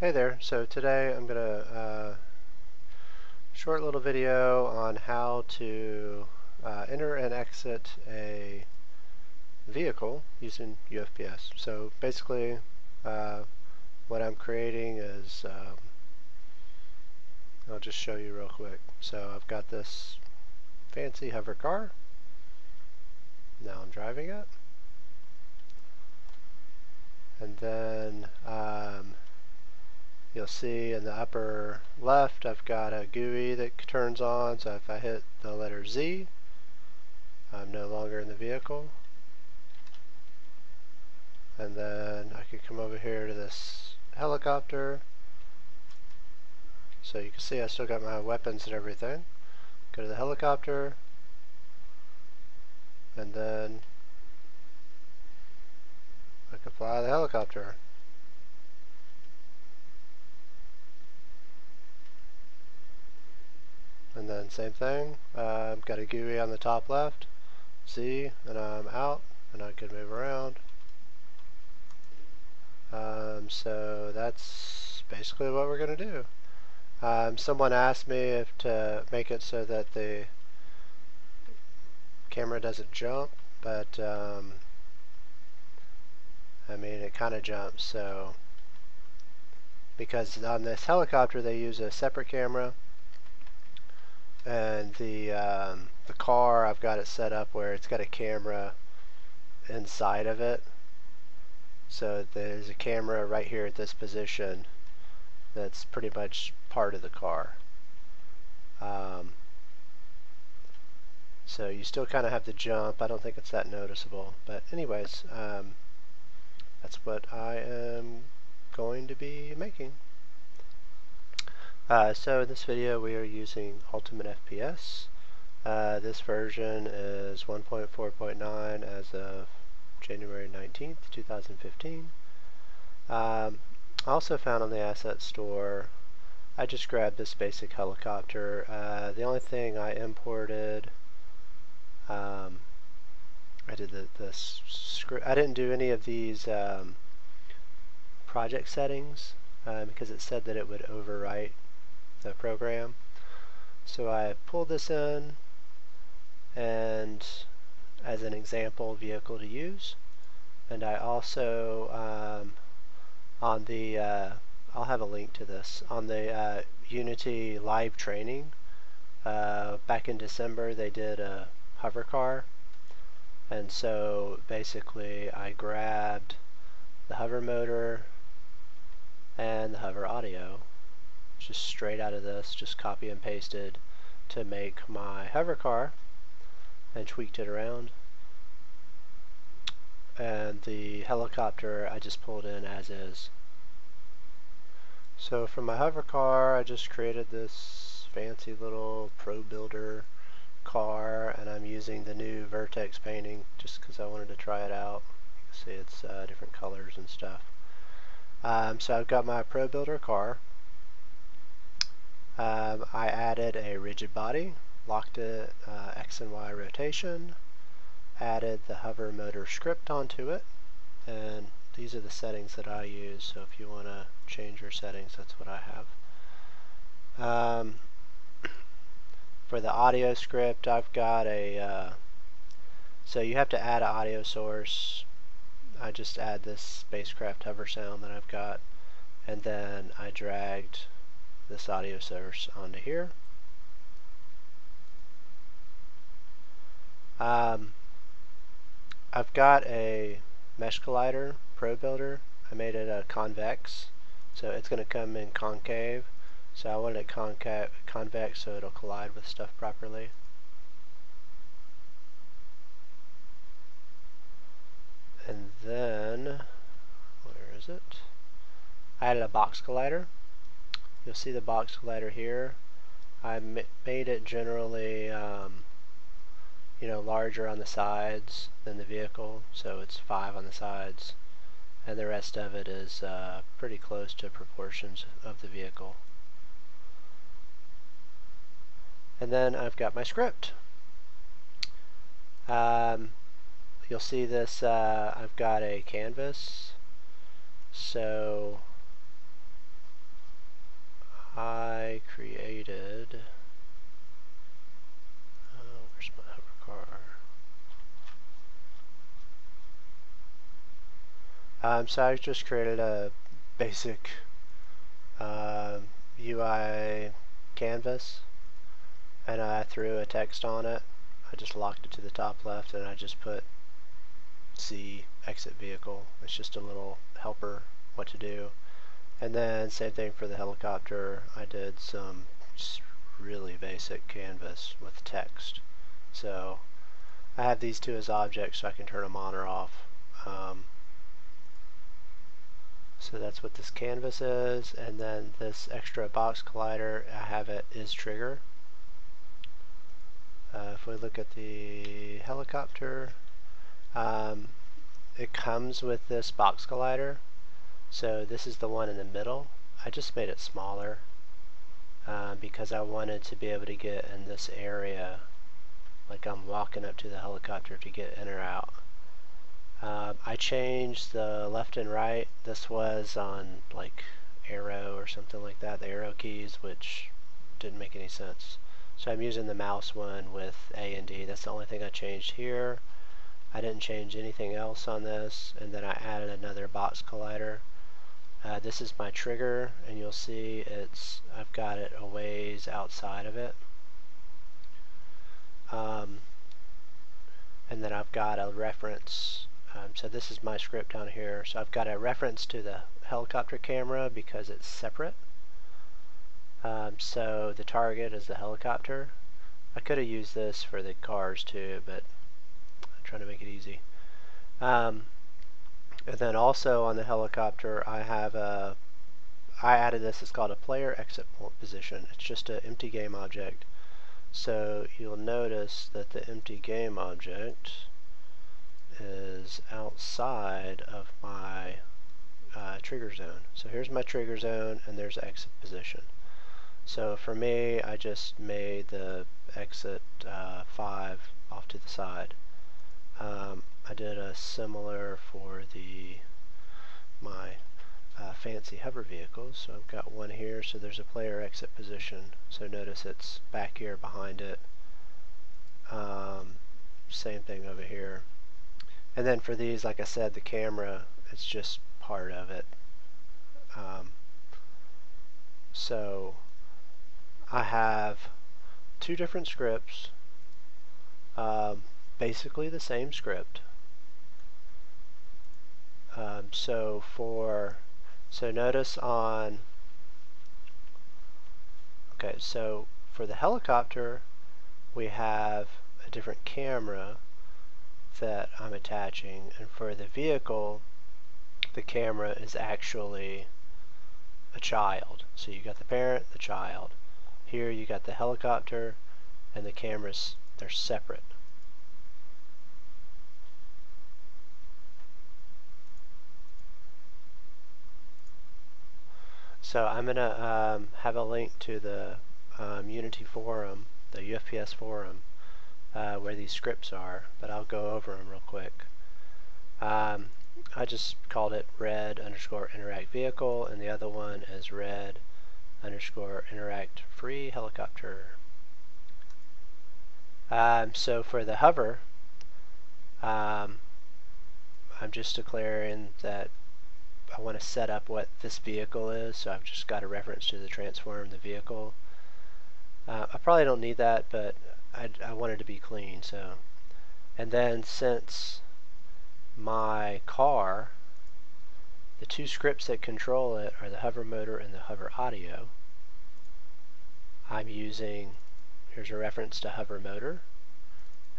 Hey there, so today I'm going to uh, short little video on how to uh, enter and exit a vehicle using UFPS. So basically uh, what I'm creating is, um, I'll just show you real quick. So I've got this fancy hover car. Now I'm driving it. And then um, you'll see in the upper left I've got a GUI that turns on. So if I hit the letter Z I'm no longer in the vehicle. And then I can come over here to this helicopter. So you can see I still got my weapons and everything. Go to the helicopter. And then I can fly the helicopter same thing. I've got a GUI on the top left. Z and I'm out and I can move around. Um, so that's basically what we're gonna do. Um, someone asked me if to make it so that the camera doesn't jump but um, I mean it kinda jumps so because on this helicopter they use a separate camera and the um, the car I've got it set up where it's got a camera inside of it. So there's a camera right here at this position that's pretty much part of the car. Um, so you still kind of have to jump. I don't think it's that noticeable. But anyways um, that's what I am going to be making uh, so in this video we are using Ultimate FPS. Uh, this version is 1.4.9 as of January 19th, 2015. Um, also found on the asset store, I just grabbed this basic helicopter. Uh, the only thing I imported, um, I did the, the script, I didn't do any of these um, project settings uh, because it said that it would overwrite the program. So I pulled this in and as an example vehicle to use. And I also um, on the uh, I'll have a link to this. On the uh, Unity live training uh, back in December they did a hover car. And so basically I grabbed the hover motor and the hover audio just straight out of this, just copy and pasted to make my hover car and tweaked it around. And the helicopter I just pulled in as is. So for my hover car I just created this fancy little ProBuilder car and I'm using the new Vertex painting just because I wanted to try it out. You can see it's uh, different colors and stuff. Um, so I've got my ProBuilder car um, I added a rigid body, locked it uh, X and Y rotation, added the hover motor script onto it, and these are the settings that I use, so if you want to change your settings, that's what I have. Um, for the audio script, I've got a, uh, so you have to add an audio source. I just add this spacecraft hover sound that I've got, and then I dragged this audio source onto here. Um, I've got a mesh collider ProBuilder. I made it a convex, so it's going to come in concave. So I wanted it concave, convex so it'll collide with stuff properly. And then, where is it? I added a box collider. You'll see the box collider here. I made it generally, um, you know, larger on the sides than the vehicle, so it's 5 on the sides, and the rest of it is uh, pretty close to proportions of the vehicle. And then I've got my script. Um, you'll see this, uh, I've got a canvas, so I created, oh, where's my hover car? Um, so I just created a basic um, uh, UI canvas and I threw a text on it. I just locked it to the top left and I just put C exit vehicle. It's just a little helper what to do. And then same thing for the helicopter. I did some really basic canvas with text. So I have these two as objects so I can turn them on or off. Um, so that's what this canvas is and then this extra box collider I have it is trigger. Uh, if we look at the helicopter um, it comes with this box collider so this is the one in the middle. I just made it smaller uh, because I wanted to be able to get in this area like I'm walking up to the helicopter to get in or out. Uh, I changed the left and right. This was on like arrow or something like that, the arrow keys, which didn't make any sense. So I'm using the mouse one with A and D. That's the only thing I changed here. I didn't change anything else on this. And then I added another box collider. Uh, this is my trigger and you'll see it's I've got it a ways outside of it. Um, and then I've got a reference um, so this is my script down here. So I've got a reference to the helicopter camera because it's separate. Um, so the target is the helicopter. I could have used this for the cars too but I'm trying to make it easy. Um, and then also on the helicopter I have a I added this, it's called a player exit position. It's just an empty game object. So you'll notice that the empty game object is outside of my uh, trigger zone. So here's my trigger zone and there's exit position. So for me, I just made the exit uh, 5 off to the side. Um, did a similar for the my uh, fancy hover vehicles. So I've got one here, so there's a player exit position. So notice it's back here behind it. Um, same thing over here. And then for these, like I said, the camera is just part of it. Um, so I have two different scripts, um, basically the same script. Um, so for so notice on okay so for the helicopter we have a different camera that I'm attaching. And for the vehicle the camera is actually a child. So you got the parent the child. Here you got the helicopter and the cameras they're separate So I'm going to um, have a link to the um, Unity forum, the UFPS forum, uh, where these scripts are, but I'll go over them real quick. Um, I just called it red underscore interact vehicle, and the other one is red underscore interact free helicopter. Um, so for the hover, um, I'm just declaring that I want to set up what this vehicle is, so I've just got a reference to the transform the vehicle. Uh, I probably don't need that, but I, I wanted to be clean, so. And then since my car, the two scripts that control it are the hover motor and the hover audio. I'm using, here's a reference to hover motor,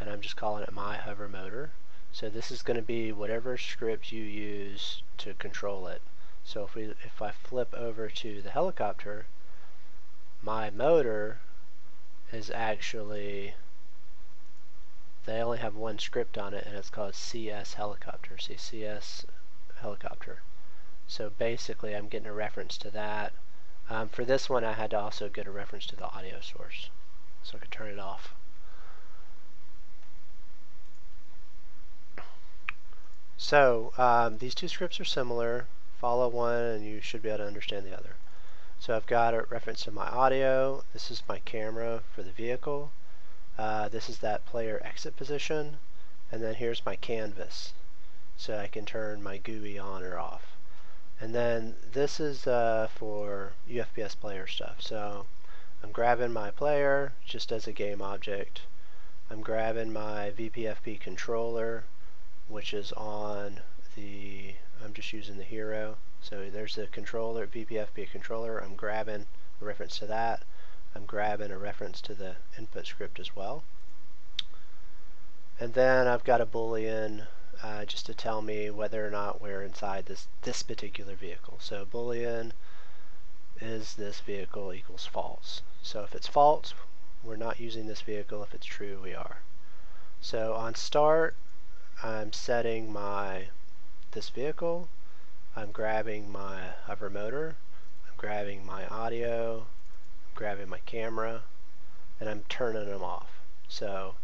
and I'm just calling it my hover motor. So this is going to be whatever script you use to control it. So if we if I flip over to the helicopter, my motor is actually they only have one script on it and it's called CS helicopter. See CS helicopter. So basically I'm getting a reference to that. Um, for this one I had to also get a reference to the audio source. So I could turn it off. So um, these two scripts are similar. Follow one and you should be able to understand the other. So I've got a reference to my audio. This is my camera for the vehicle. Uh, this is that player exit position. And then here's my canvas. so I can turn my GUI on or off. And then this is uh, for UFPS player stuff. So I'm grabbing my player just as a game object. I'm grabbing my VPFP controller, which is on the, I'm just using the hero. So there's the controller, VPFP controller. I'm grabbing a reference to that. I'm grabbing a reference to the input script as well. And then I've got a boolean uh, just to tell me whether or not we're inside this, this particular vehicle. So boolean is this vehicle equals false. So if it's false, we're not using this vehicle. If it's true, we are. So on start, I'm setting my this vehicle. I'm grabbing my hover motor. I'm grabbing my audio. I'm grabbing my camera. And I'm turning them off. So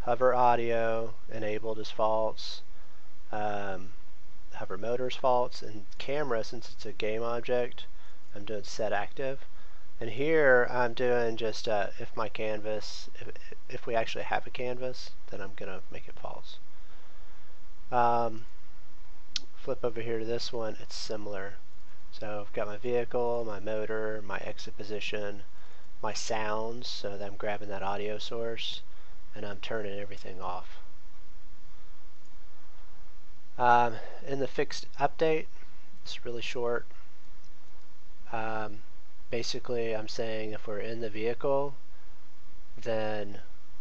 hover audio enabled is false um, hover is false, and camera, since it's a game object, I'm doing set active. And here I'm doing just uh, if my canvas, if, if we actually have a canvas, then I'm going to make it false. Um, flip over here to this one, it's similar. So I've got my vehicle, my motor, my exit position, my sounds, so I'm grabbing that audio source, and I'm turning everything off. Um, in the fixed update, it's really short. Um, basically, I'm saying if we're in the vehicle, then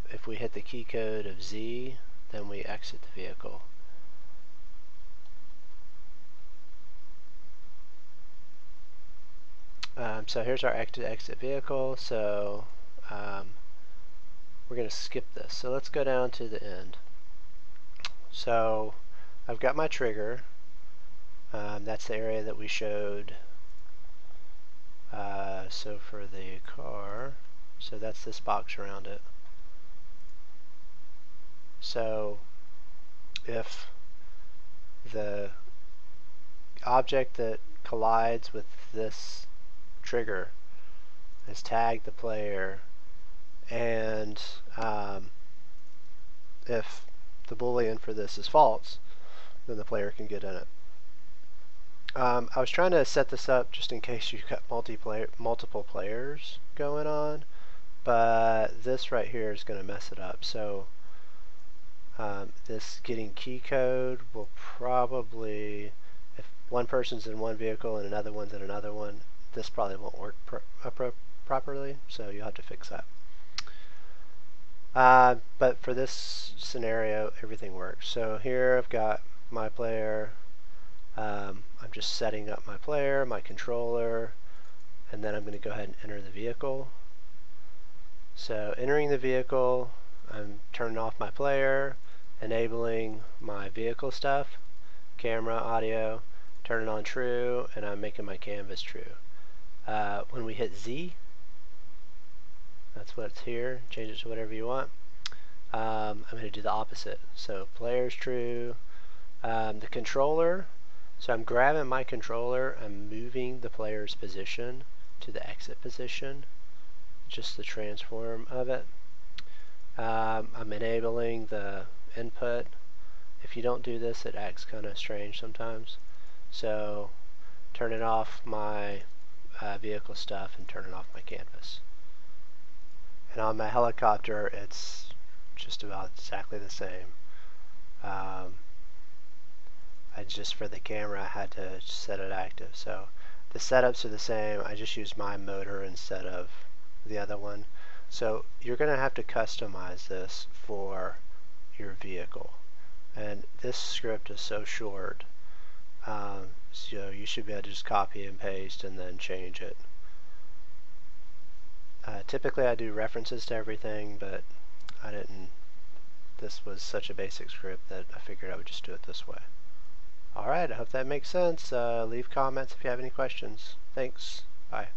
if we hit the key code of Z, then we exit the vehicle. Um, so here's our exit exit vehicle. So um, we're going to skip this. So let's go down to the end. So I've got my trigger. Um, that's the area that we showed. Uh, so for the car, so that's this box around it. So if the object that collides with this trigger is tagged the player and um, if the boolean for this is false then the player can get in it. Um, I was trying to set this up just in case you've got multiplayer, multiple players going on, but this right here is going to mess it up. So um, this getting key code will probably, if one person's in one vehicle and another one's in another one, this probably won't work pro uh, pro properly, so you'll have to fix that. Uh, but for this scenario, everything works. So here I've got my player. Um, I'm just setting up my player, my controller, and then I'm going to go ahead and enter the vehicle. So entering the vehicle, I'm turning off my player, enabling my vehicle stuff, camera, audio, turning on true, and I'm making my canvas true. Uh, when we hit Z, that's what's here, change it to whatever you want. Um, I'm going to do the opposite. So player is true, um, the controller, so I'm grabbing my controller, I'm moving the player's position to the exit position, just the transform of it. Um, I'm enabling the input. If you don't do this, it acts kind of strange sometimes. So turning off my uh, vehicle stuff and turning off my canvas. And on my helicopter, it's just about exactly the same. Um, I just for the camera I had to set it active so the setups are the same I just use my motor instead of the other one so you're gonna have to customize this for your vehicle and this script is so short um, so you should be able to just copy and paste and then change it uh, typically I do references to everything but I didn't this was such a basic script that I figured I would just do it this way Alright, I hope that makes sense. Uh, leave comments if you have any questions. Thanks. Bye.